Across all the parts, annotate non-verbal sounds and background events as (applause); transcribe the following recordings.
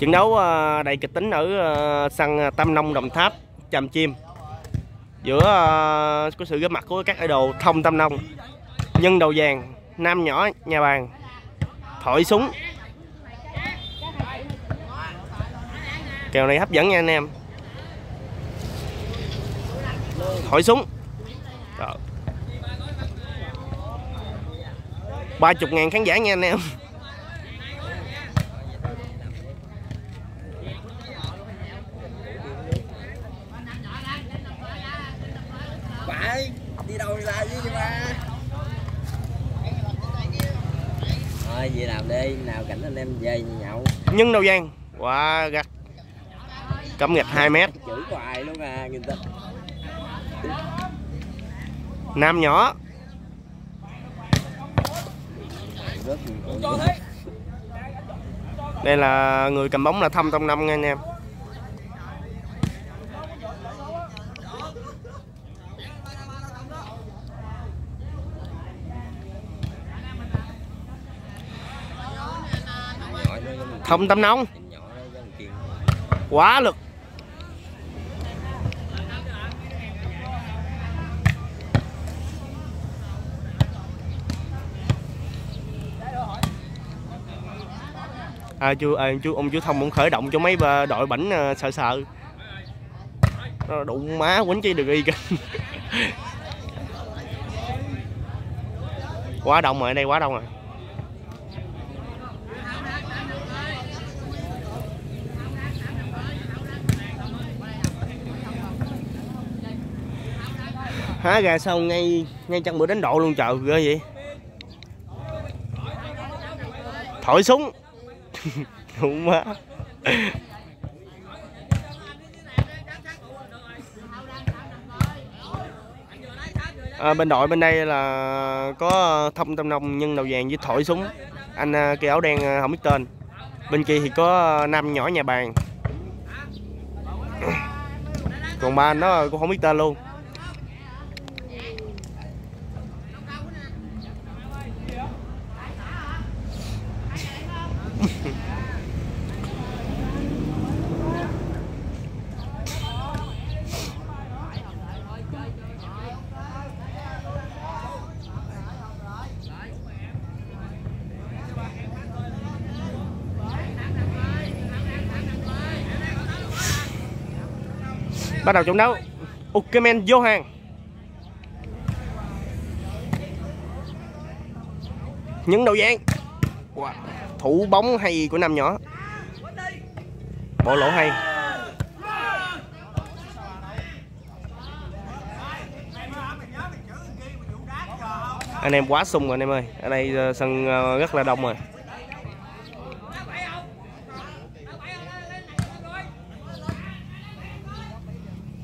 trận đấu ờ, đầy kịch tính ở ờ, sân ờ, Tam Nông Đồng Tháp, Tràm Chim. Giữa có sự góp mặt của các idol thông Tam Nông. Nhân đầu vàng nam nhỏ, nhà bàn, thổi súng. Kèo này hấp dẫn nha anh em. Thổi súng. Ba chục ngàn khán giả nha anh em phải đi đâu ra với nhưng mà thôi vậy làm đi nào cảnh anh em về nhậu. Nhân đầu vàng quá gắt. Cắm nghịch 2 mét. Chữ hoài luôn à người ta nam nhỏ. Đây là người cầm bóng là thâm trong năm nha anh em nhỏ nó giống thông tắm nóng. Quá lực. À chú à, chú ông chú thông cũng khởi động cho mấy à, đội bảnh à, sợ sợ. Nó đụng má quýnh chi được y kìa (laughs) quá đông rồi đây quá đông rồi. Há gà xong ngay ngay trong bữa đánh độ luôn trời ghê vậy. Thổi súng. (laughs) Đúng má à, bên đội bên đây là có thông tâm nông nhân đầu vàng với thổi súng. Anh à, kia áo đen à, không biết tên. Bên kia thì có năm nhỏ nhà bàn. Còn ba nó đó cũng không biết tên luôn. Bắt đầu trận đấu. Ukemen vô hàng. Những đầu dạng wow thủ bóng hay của năm nhỏ? Bộ lỗ hay? Anh em quá sung rồi anh em ơi. Ở đây ờ, sân ờ, rất là đông rồi.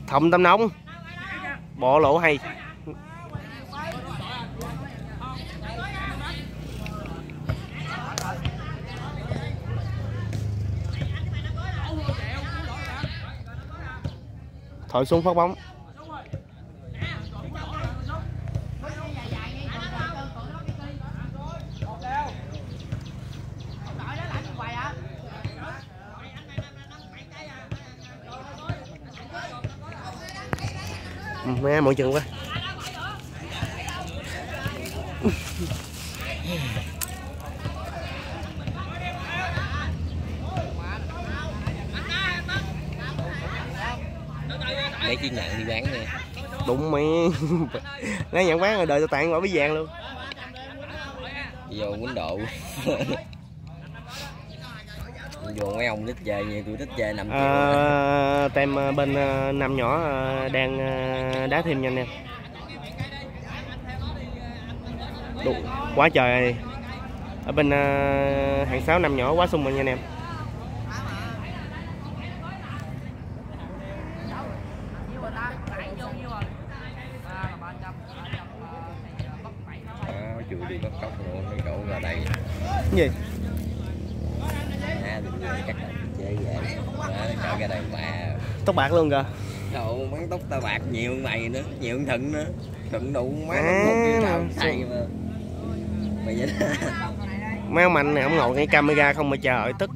Thông tâm nóng, bộ lỗ hay? Thổi xuống phát bóng. Ừ, mẹ mấy mọi chừng quá lấy chiếc nhận đi bán nè. Đụng mày. (laughs) Lấy nhận bán rồi đời tao tặng quả bí vàng luôn. Vô quýnh độ. (laughs) Vô mấy ông thích chơi như tôi thích chơi nằm à... tem à, bên à, năm nhỏ à, đang đá thêm nha anh em Đủ, quá trời. Ở bên hàng sáu năm nhỏ quá sung rồi nha anh em bắt cóc luôn cái chỗ ra đây gì à cắt chơi về đó, ra đây mà tóc bạc luôn kìa Đồ mắng tóc tao bạc nhiều mày nữa, nhiều thận nữa. Thận đủ má À, nó sao- xài mà. Mày vậy đó. mấy ông anh này ông ngồi ngay camera không mà chờ đợi tức